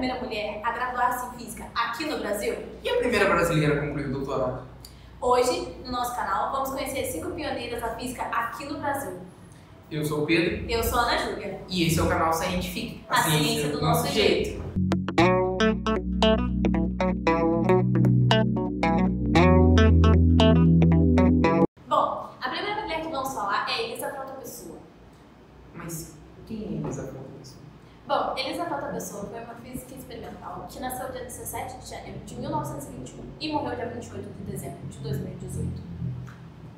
primeira mulher a graduar-se em física aqui no Brasil? E a primeira brasileira a concluir o doutorado? Hoje, no nosso canal, vamos conhecer cinco pioneiras da física aqui no Brasil. Eu sou o Pedro Eu sou a Ana Júlia. e esse é o canal Scientific, A ciência do nosso jeito. Bom, a primeira mulher que vamos falar é Elisa Pessoa. Mas quem é Elisa Pessoa? Bom, Elisa Frota Pessoa foi uma física experimental que nasceu dia 17 de janeiro de 1921 e morreu dia 28 de dezembro de 2018.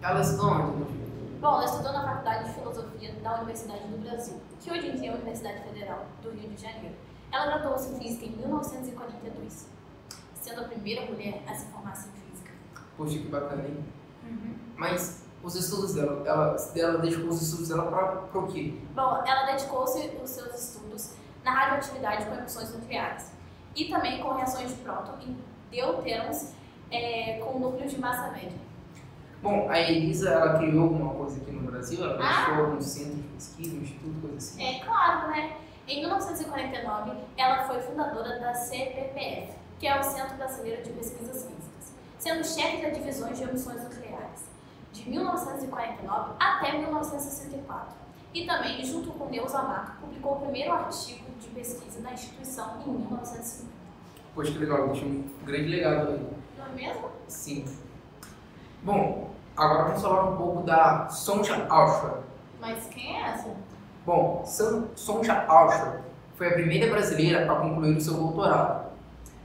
Ela estudou onde? Bom, ela estudou na Faculdade de Filosofia da Universidade do Brasil, que hoje em dia é a Universidade Federal do Rio de Janeiro. Ela graduou-se em Física em 1942, sendo a primeira mulher a se formar-se em Física. Poxa, que bacana, hein? Mas os estudos dela, ela, ela dedicou os estudos dela pra o quê? Bom, ela dedicou-se os seus estudos na radioatividade com emissões nucleares e também com reações de próton em deutérons é, com núcleo de massa média. Bom, a Elisa, ela criou alguma coisa aqui no Brasil? Ela Ah. deixou algum centro de pesquisa, um instituto, coisa assim? É claro, né? Em 1949, ela foi fundadora da CPPF, que é o Centro Brasileiro de Pesquisas Físicas, sendo chefe das divisões de emissões nucleares, de 1949 até 1964. E também, junto com Neuza Mato, publicou o primeiro artigo de pesquisa da instituição em 1950. Poxa, que legal, deixou um grande legado aí. Não é mesmo? Sim. Bom, agora vamos falar um pouco da Sonja Auscher. Mas quem é essa? Bom, Son- Sonja Auscher foi a primeira brasileira a concluir o seu doutorado.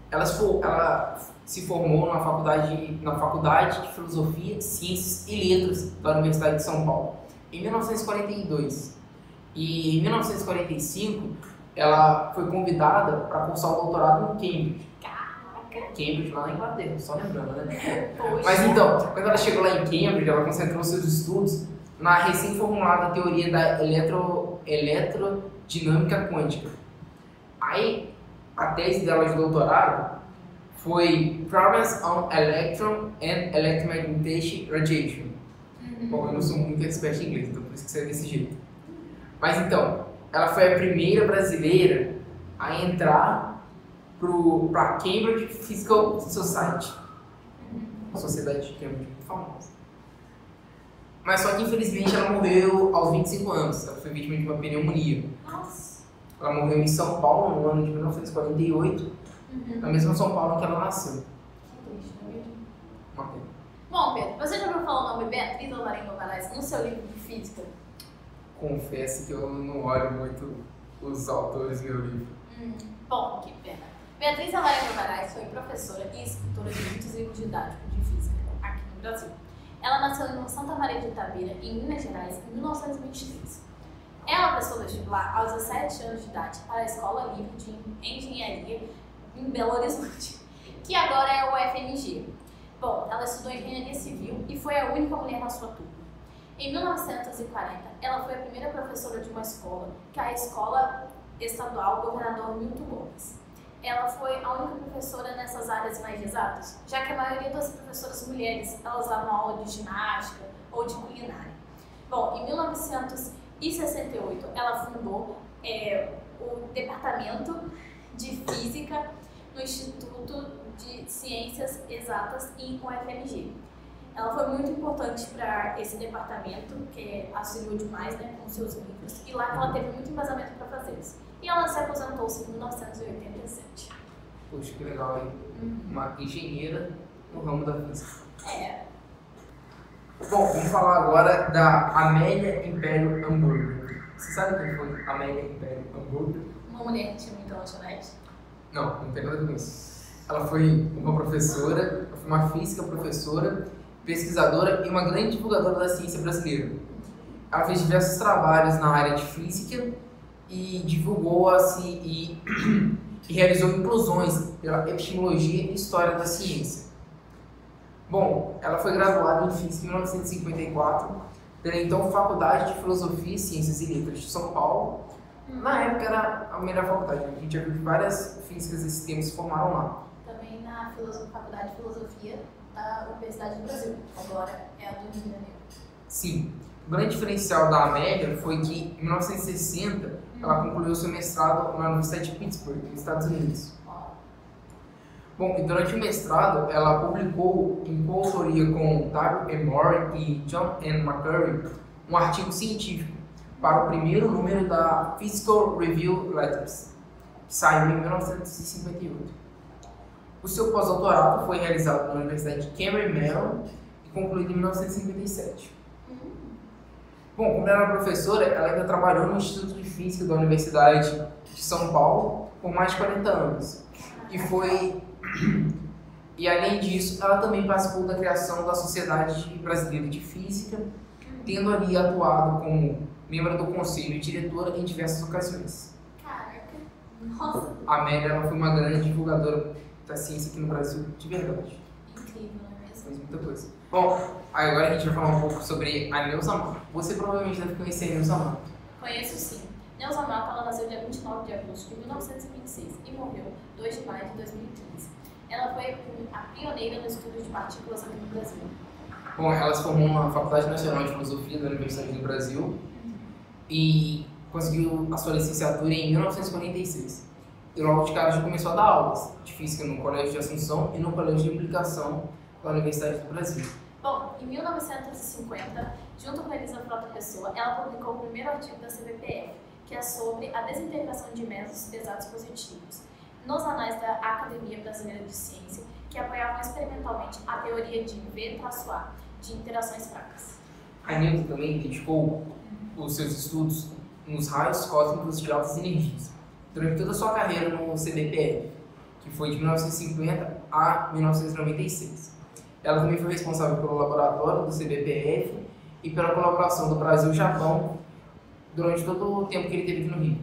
Ela ela se formou na faculdade, na faculdade de Filosofia, Ciências e Letras da Universidade de São Paulo em 1942. E em 1945 ela foi convidada para cursar o doutorado em Cambridge. Caraca! Cambridge lá na Inglaterra, só lembrando, né? Poxa. Mas então, quando ela chegou lá em Cambridge, ela concentrou seus estudos na recém-formulada teoria da eletro, eletrodinâmica quântica. Aí, a tese dela de doutorado foi Problems on Electron and Electromagnetic Radiation. Uhum. Bom, eu não sou muito expert em inglês, então por isso que você é desse jeito. Mas então, ela foi a primeira brasileira a entrar para a Cambridge Physical Society. A sociedade de Cambridge muito famosa. Mas só que infelizmente ela morreu aos 25 anos. Ela foi vítima de uma pneumonia. Nossa! Ela morreu em São Paulo no ano de 1948, Uhum. na mesma São Paulo que ela nasceu. Que triste, não é mesmo? Uma pena. Bom, Pedro, você já ouviu falar o nome Beatriz Moraes no seu livro de física? Confesso que eu não olho muito os autores do meu livro. Hum, bom, que pena. Beatriz Alvarenga Moraes foi professora e escritora de muitos livros didáticos de física aqui no Brasil. Ela nasceu em Santa Maria de Itabira, em Minas Gerais, em 1923. Ela prestou vestibular aos 17 anos de idade para a Escola Livre de Engenharia em Belo Horizonte, que agora é o FMG. Bom, ela estudou engenharia civil e foi a única mulher na sua turma. Em 1940, ela foi a primeira professora de uma escola, que é a Escola Estadual Governador Milton Gomes. Ela foi a única professora nessas áreas mais exatas, já que a maioria das professoras mulheres, elas davam aula de ginástica ou de culinária. Bom, em 1968, ela fundou é, o Departamento de Física no Instituto de Ciências Exatas em UFMG. Ela foi muito importante para esse departamento, que auxiliou demais né, com seus livros, e lá ela teve muito embasamento para fazer isso. E ela se aposentou-se em 1987. Poxa, que legal aí. Uma engenheira no ramo da física. É, Bom, vamos falar agora da Amélia Império Hamburger. Você sabe quem foi Amélia Império Hamburger? uma mulher que tinha muita lanchonete. Não, não tem nada a ver com isso. Ela foi uma professora, foi uma física professora, pesquisadora e uma grande divulgadora da ciência brasileira. Ela fez diversos trabalhos na área de física e divulgou assim, e, e realizou inclusões pela epistemologia e história da ciência. Bom, ela foi graduada em física em 1954 pela então Faculdade de Filosofia, Ciências e Letras de São Paulo. Na época era a melhor faculdade, a gente já viu que várias físicas desse tempo se formaram lá. Também na Faculdade de Filosofia da Universidade do Brasil. Agora é a do Rio de Janeiro. Sim. O grande diferencial da Amélia foi que em 1960 ela concluiu seu mestrado na Universidade de Pittsburgh, nos Estados Unidos. Bom, e durante o mestrado, ela publicou, em coautoria com W. E. Moore e John N. McCurry, um artigo científico para o primeiro número da Physical Review Letters, que saiu em 1958. O seu pós-doutorado foi realizado na Universidade de Cambridge, Maryland, e concluído em 1957. hum, Bom, como era professora, ela ainda trabalhou no Instituto de Física da Universidade de São Paulo por mais de 40 anos. E foi. E além disso, ela também participou da criação da Sociedade Brasileira de Física, tendo ali atuado como membro do conselho e diretora em diversas ocasiões. Caraca. Nossa, A Amélia ela foi uma grande divulgadora da ciência aqui no Brasil, de verdade. incrível, não é mesmo? Fez muita coisa. Bom, agora a gente vai falar um pouco sobre a Neuza Mato. Você provavelmente deve conhecer a Neuza Mato. Conheço sim. Neuza Mata, ela nasceu dia 29 de agosto de 1926 e morreu 2 de maio de 2015. Ela foi a pioneira no estudo de partículas aqui no Brasil. Bom, ela se formou na Faculdade Nacional de Filosofia da Universidade do Brasil e conseguiu a sua licenciatura em 1946. E logo de cara já começou a dar aulas de física no Colégio de Assunção e no Colégio de Aplicação da Universidade do Brasil. Bom, em 1950, junto com Elisa Frota Pessoa, ela publicou o primeiro artigo da CBPF, que é sobre a desintegração de métodos pesados positivos, nos anais da Academia Brasileira de Ciência, que apoiavam experimentalmente a teoria de V-A, de interações fracas. A Newton também dedicou os seus estudos nos raios cósmicos de altas energias, durante toda a sua carreira no CBPF, que foi de 1950 a 1996. Ela também foi responsável pelo laboratório do CBPF e pela colaboração do Brasil e Japão durante todo o tempo que ele teve aqui no Rio.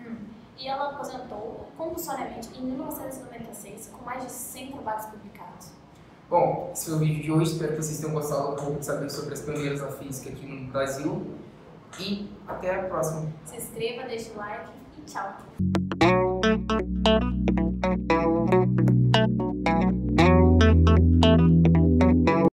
Hum. E ela aposentou compulsoriamente em 1996, com mais de 100 trabalhos publicados. Bom, esse foi o vídeo de hoje. Espero que vocês tenham gostado um pouco de saber sobre as pioneiras da física aqui no Brasil. E até a próxima. Se inscreva, deixe o like e tchau!